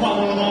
Vamos,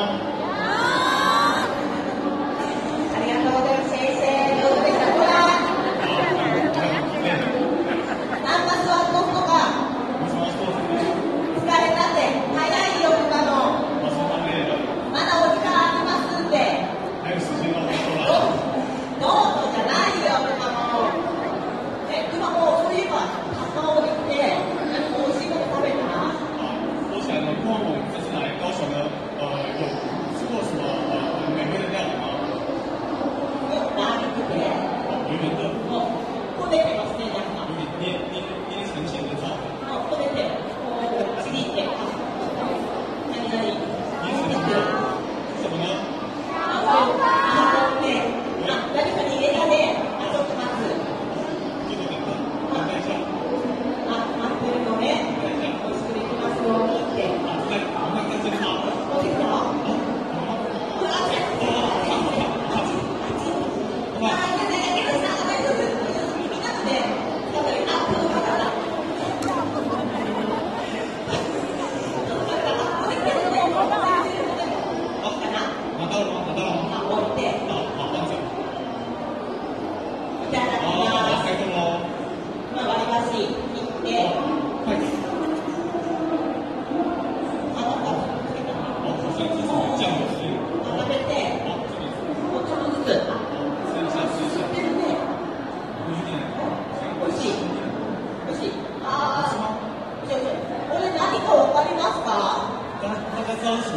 知？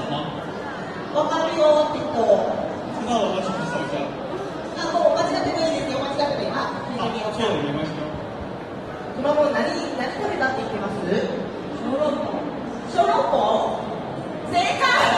わかるよって。あ、もう間違っていですよ。間違ってい。あ、今も何何これだって言ってます？小籠包。小籠包。正解。